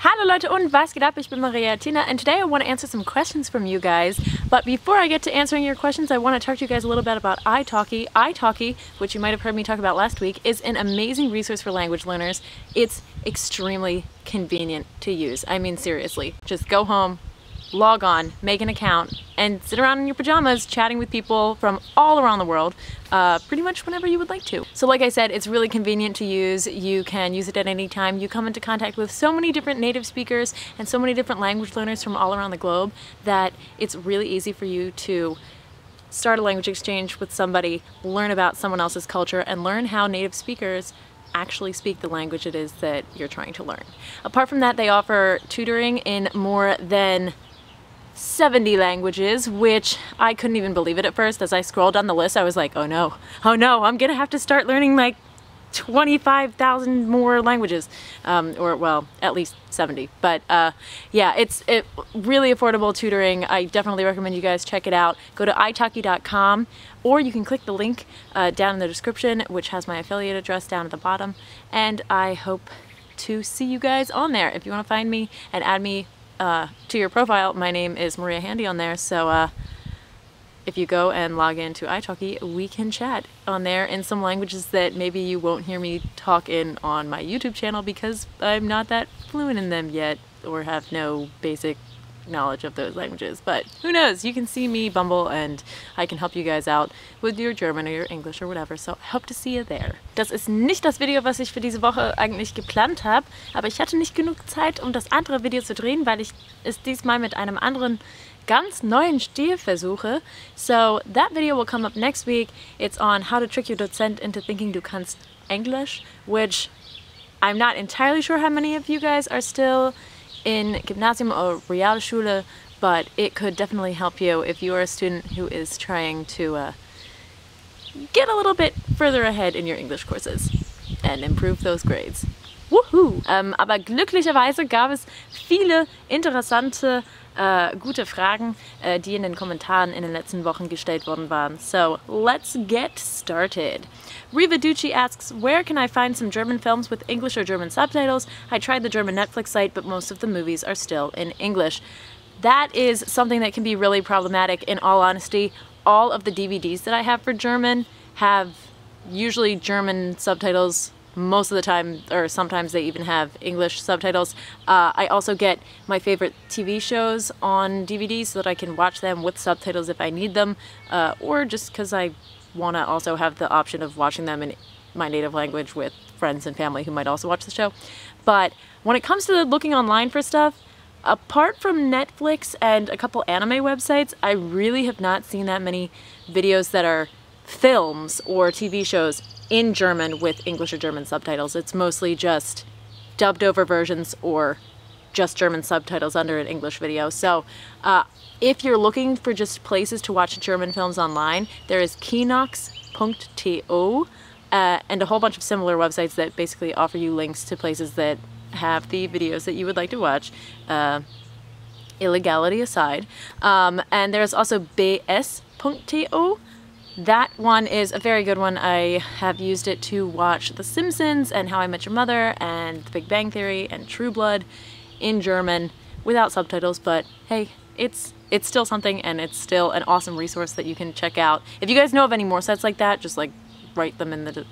Hello Leute und was geht ab? Ich bin Maria Athena and today I want to answer some questions from you guys. But before I get to answering your questions, I want to talk to you guys a little bit about italki. italki, which you might have heard me talk about last week, is an amazing resource for language learners. It's extremely convenient to use. I mean seriously, just go home, log on, make an account, and sit around in your pajamas chatting with people from all around the world uh, pretty much whenever you would like to. So like I said, it's really convenient to use. You can use it at any time. You come into contact with so many different native speakers and so many different language learners from all around the globe that it's really easy for you to start a language exchange with somebody, learn about someone else's culture, and learn how native speakers actually speak the language it is that you're trying to learn. Apart from that, they offer tutoring in more than 70 languages, which I couldn't even believe it at first. As I scrolled down the list, I was like, oh no, oh no, I'm gonna have to start learning like 25,000 more languages, um, or well, at least 70. But uh, yeah, it's it, really affordable tutoring. I definitely recommend you guys check it out. Go to italki.com or you can click the link uh, down in the description, which has my affiliate address down at the bottom. And I hope to see you guys on there. If you want to find me and add me uh, to your profile, my name is Maria Handy on there, so uh, if you go and log into italki, we can chat on there in some languages that maybe you won't hear me talk in on my YouTube channel because I'm not that fluent in them yet or have no basic knowledge of those languages. But who knows, you can see me bumble and I can help you guys out with your German or your English or whatever. So I hope to see you there. Das ist nicht das Video, was ich für diese Woche eigentlich geplant habe, aber ich hatte nicht genug Zeit, um das andere Video zu drehen, weil ich es diesmal mit einem anderen ganz neuen Stil versuche. So that video will come up next week. It's on how to trick your Dozent into thinking du kannst English, which I'm not entirely sure how many of you guys are still in Gymnasium or Realschule, but it could definitely help you if you are a student who is trying to uh, get a little bit further ahead in your English courses and improve those grades. Woohoo! Ähm, aber glücklicherweise gab es viele interessante, äh, gute Fragen, äh, die in den Kommentaren in den letzten Wochen gestellt worden waren. So, let's get started. Riva Ducci asks, where can I find some German films with English or German subtitles? I tried the German Netflix site, but most of the movies are still in English. That is something that can be really problematic in all honesty. All of the DVDs that I have for German have usually German subtitles most of the time, or sometimes they even have English subtitles. Uh, I also get my favorite TV shows on DVD so that I can watch them with subtitles if I need them, uh, or just because I want to also have the option of watching them in my native language with friends and family who might also watch the show. But when it comes to looking online for stuff, apart from Netflix and a couple anime websites, I really have not seen that many videos that are films or TV shows in German with English or German subtitles. It's mostly just dubbed over versions or just German subtitles under an English video. So uh, if you're looking for just places to watch German films online, there is kinox.to uh, and a whole bunch of similar websites that basically offer you links to places that have the videos that you would like to watch. Uh, illegality aside. Um, and there's also bs.to that one is a very good one. I have used it to watch The Simpsons and How I Met Your Mother and The Big Bang Theory and True Blood in German without subtitles, but hey, it's it's still something and it's still an awesome resource that you can check out. If you guys know of any more sites like that, just like write them in the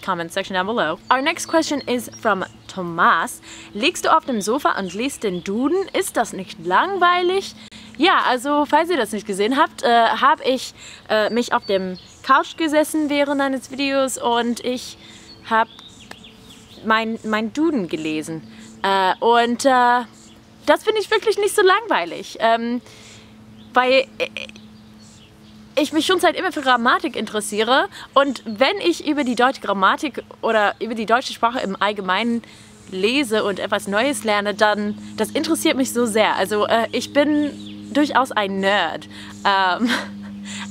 comments section down below. Our next question is from Thomas. Liegst du auf dem Sofa und liest den Duden? Ist das nicht langweilig? Ja, also falls ihr das nicht gesehen habt, äh, habe ich äh, mich auf dem Couch gesessen während eines Videos und ich habe mein, mein Duden gelesen. Äh, und äh, das finde ich wirklich nicht so langweilig, ähm, weil äh, ich mich schon seit immer für Grammatik interessiere und wenn ich über die deutsche Grammatik oder über die deutsche Sprache im Allgemeinen lese und etwas Neues lerne, dann das interessiert mich so sehr. Also äh, ich bin durchaus ein Nerd. Um,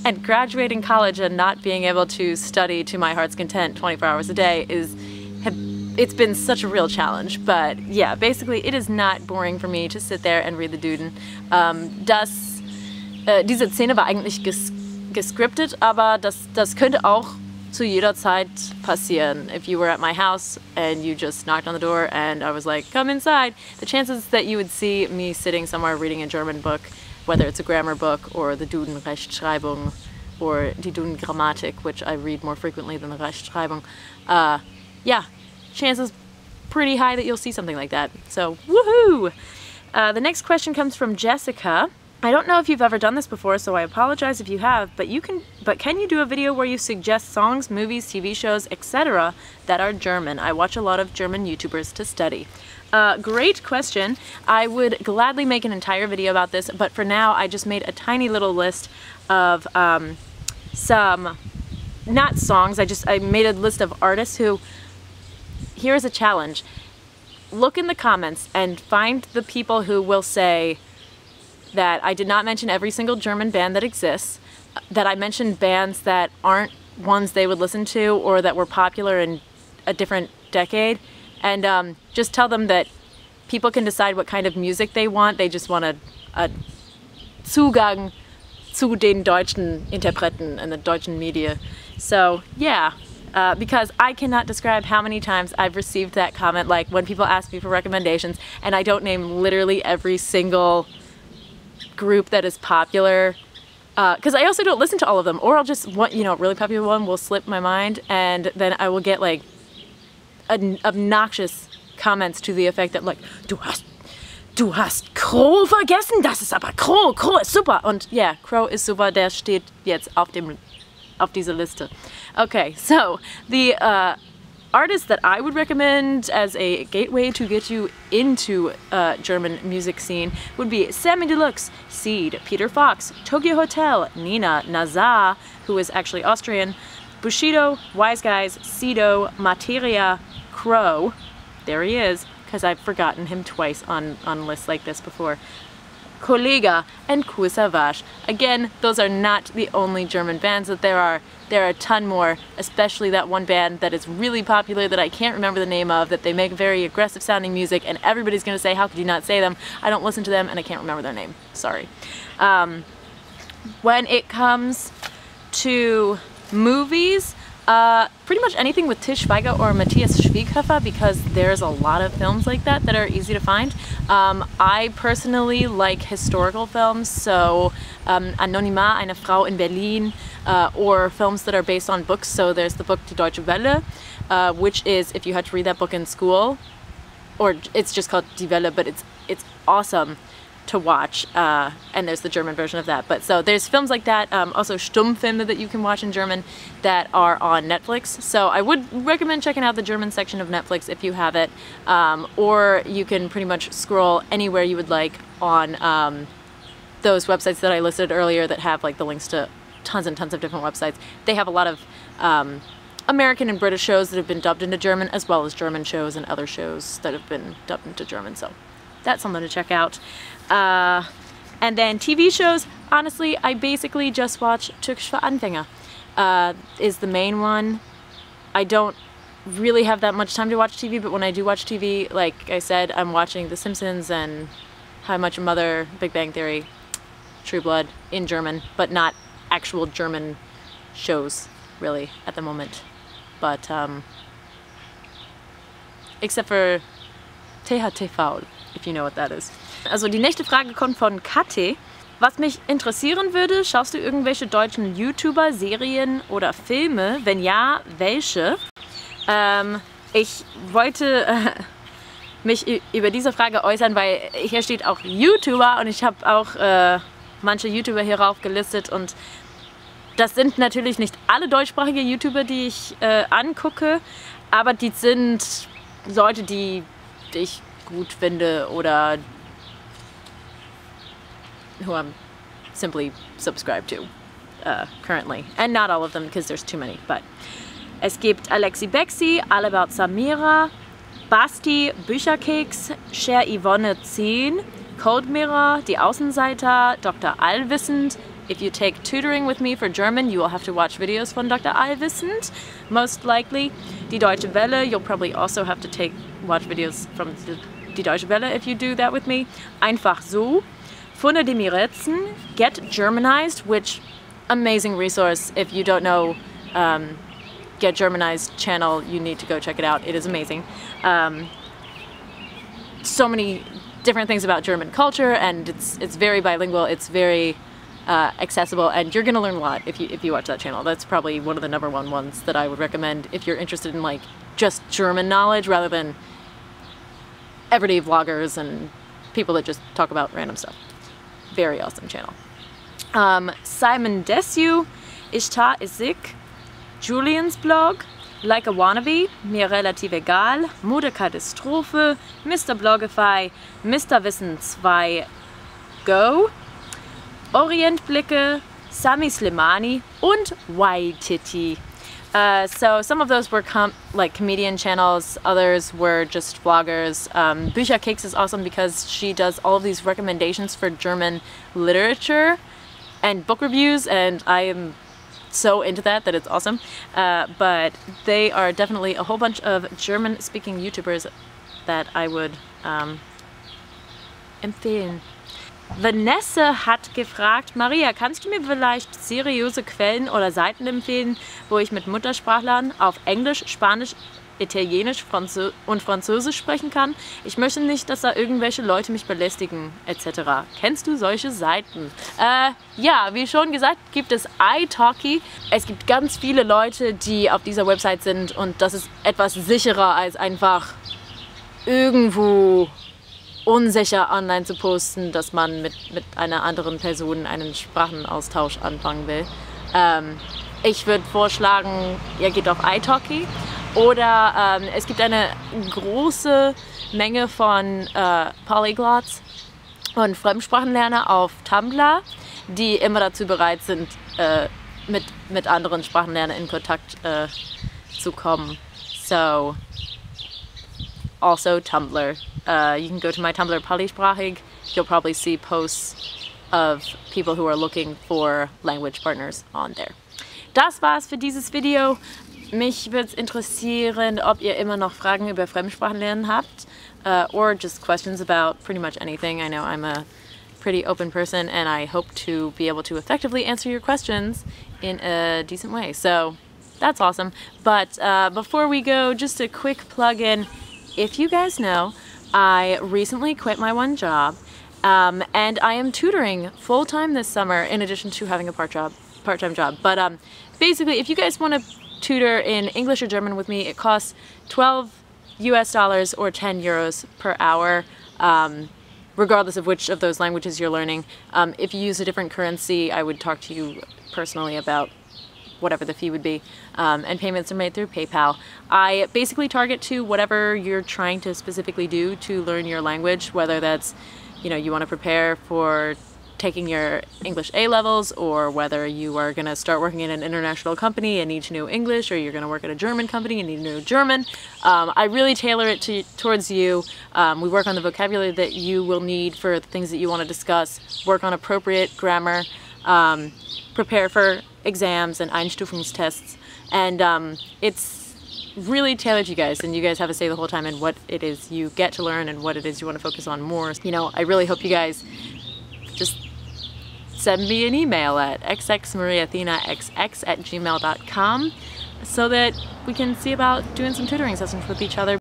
and graduating college and not being able to study to my heart's content 24 hours a day is it's been such a real challenge. But yeah, basically it is not boring for me to sit there and read the Duden. Um, das, äh, diese Szene war eigentlich ges gescriptet, aber das, das könnte auch zu jeder Zeit passieren. If you were at my house and you just knocked on the door and I was like, come inside, the chances that you would see me sitting somewhere reading a German book, whether it's a grammar book or the Duden Rechtschreibung or die Duden Grammatik, which I read more frequently than the Rechtschreibung, uh, yeah, chances pretty high that you'll see something like that. So, woohoo! Uh, the next question comes from Jessica. I don't know if you've ever done this before, so I apologize if you have, but you can but can you do a video where you suggest songs, movies, TV shows, etc. that are German? I watch a lot of German YouTubers to study. Uh, great question. I would gladly make an entire video about this, but for now I just made a tiny little list of um, some, not songs, I just I made a list of artists who, here's a challenge. Look in the comments and find the people who will say, that I did not mention every single German band that exists, that I mentioned bands that aren't ones they would listen to or that were popular in a different decade, and um, just tell them that people can decide what kind of music they want. They just want a, a Zugang zu den deutschen Interpreten and the deutschen media. So yeah, uh, because I cannot describe how many times I've received that comment, like when people ask me for recommendations and I don't name literally every single group that is popular because uh, I also don't listen to all of them or I'll just want you know a really popular one will slip my mind and then I will get like obnoxious comments to the effect that like du hast du hast Cro vergessen? Das ist aber Cro Cro ist super. Und yeah Cro ist super der steht jetzt auf dem auf dieser Liste. Okay so the uh, artists that I would recommend as a gateway to get you into uh, German music scene would be Samy Deluxe, Seeed, Peter Fox, Tokio Hotel, Nena, Nazar, who is actually Austrian, Bushido, Wise Guys, Sido, Marteria, Cro, there he is, because I've forgotten him twice on, on lists like this before, Kollegah, and Kool Savas. Again, those are not the only German bands that there are. There are a ton more, especially that one band that is really popular that I can't remember the name of, that they make very aggressive sounding music and everybody's gonna say, how could you not say them? I don't listen to them and I can't remember their name, sorry. Um, when it comes to movies, uh, pretty much anything with Til Schweiger or Matthias Schweighöfer because there's a lot of films like that that are easy to find. Um, I personally like historical films, so um, Anonyma, eine Frau in Berlin, uh, or films that are based on books. So there's the book Die Deutsche Welle, uh, which is, if you had to read that book in school, or it's just called Die Welle, but it's, it's awesome to watch, uh, and there's the German version of that. But so there's films like that, um, also Stummfilme that you can watch in German that are on Netflix. So I would recommend checking out the German section of Netflix if you have it, um, or you can pretty much scroll anywhere you would like on um, those websites that I listed earlier that have like the links to tons and tons of different websites. They have a lot of um, American and British shows that have been dubbed into German, as well as German shows and other shows that have been dubbed into German. So that's something to check out. Uh, and then TV shows, honestly, I basically just watch Türkisch Anfänger. Uh, is the main one. I don't really have that much time to watch TV, but when I do watch TV, like I said, I'm watching The Simpsons and How Your Mother, Big Bang Theory, True Blood in German, but not actual German shows, really, at the moment. But, um, except for THTV, if you know what that is. Also die nächste Frage kommt von Kate. Was mich interessieren würde, schaust du irgendwelche deutschen YouTuber, Serien oder Filme? Wenn ja, welche? Ähm, ich wollte äh, mich über diese Frage äußern, weil hier steht auch YouTuber und ich habe auch äh, manche YouTuber hierauf gelistet und das sind natürlich nicht alle deutschsprachige YouTuber, die ich äh, angucke, aber die sind Leute, die ich gut finde oder who I'm simply subscribed to uh, currently. And not all of them because there's too many, but es gibt Alexi Bexi, All About Samira, Basti, Bücherkeks, Cher Yvonne 10, Coldmirror, Die Außenseiter, Dr. Allwissend. If you take tutoring with me for German, you will have to watch videos from Dr. Allwissend, most likely. Die Deutsche Welle, you'll probably also have to take watch videos from the, Die Deutsche Welle if you do that with me. Einfach so. Funde de Miretzen, Get Germanized, which amazing resource if you don't know um, Get Germanized channel, you need to go check it out. It is amazing. Um, so many different things about German culture, and it's it's very bilingual. It's very uh, accessible, and you're gonna learn a lot if you if you watch that channel. That's probably one of the number one ones that I would recommend if you're interested in like just German knowledge rather than everyday vloggers and people that just talk about random stuff. Very awesome channel. Um, Simon Desue, Ishtar Isik, Julian's blog, Like a Wannabe, Mir relativ egal, Modekatastrophe, Mr. Blogify, Mr. Wissen 2 Go, Orientblicke, Sami Slimani und Y-Titty. Uh, so some of those were com like comedian channels, others were just vloggers. Um, Cakes is awesome because she does all of these recommendations for German literature and book reviews and I am so into that that it's awesome. Uh, but they are definitely a whole bunch of German speaking YouTubers that I would um, empfehlen. Vanessa hat gefragt, Maria, kannst du mir vielleicht seriöse Quellen oder Seiten empfehlen, wo ich mit Muttersprachlern auf Englisch, Spanisch, Italienisch Franzö und Französisch sprechen kann? Ich möchte nicht, dass da irgendwelche Leute mich belästigen, etc. Kennst du solche Seiten? Äh, ja, wie schon gesagt, gibt es iTalki. Es gibt ganz viele Leute, die auf dieser Website sind und das ist etwas sicherer als einfach irgendwo unsicher online zu posten, dass man mit, mit einer anderen Person einen Sprachenaustausch anfangen will. Ähm, ich würde vorschlagen, ihr geht auf italki oder ähm, es gibt eine große Menge von äh, Polyglots und Fremdsprachenlerner auf Tumblr, die immer dazu bereit sind, äh, mit, mit anderen Sprachenlernern in Kontakt äh, zu kommen. So, also Tumblr. Uh, you can go to my Tumblr Polysprachig. You'll probably see posts of people who are looking for language partners on there. Das war's für dieses Video. Mich würde es interessieren, ob ihr immer noch Fragen über Fremdsprachenlernen habt uh, or just questions about pretty much anything. I know I'm a pretty open person and I hope to be able to effectively answer your questions in a decent way. So that's awesome. But uh, before we go, just a quick plug-in if you guys know, I recently quit my one job um, and I am tutoring full-time this summer in addition to having a part job, part-time job. But um, basically, if you guys want to tutor in English or German with me, it costs 12 US dollars or 10 euros per hour, um, regardless of which of those languages you're learning. Um, if you use a different currency, I would talk to you personally about whatever the fee would be, um, and payments are made through PayPal. I basically target to whatever you're trying to specifically do to learn your language, whether that's, you know, you want to prepare for taking your English A levels or whether you are going to start working in an international company and need to know English or you're going to work at a German company and need to know German. Um, I really tailor it to, towards you. Um, we work on the vocabulary that you will need for the things that you want to discuss, work on appropriate grammar, um, prepare for exams and Einstufungstests. And um, it's really tailored to you guys and you guys have a say the whole time in what it is you get to learn and what it is you want to focus on more. You know, I really hope you guys just send me an email at xxmariaathenaxx at gmail.com so that we can see about doing some tutoring sessions with each other.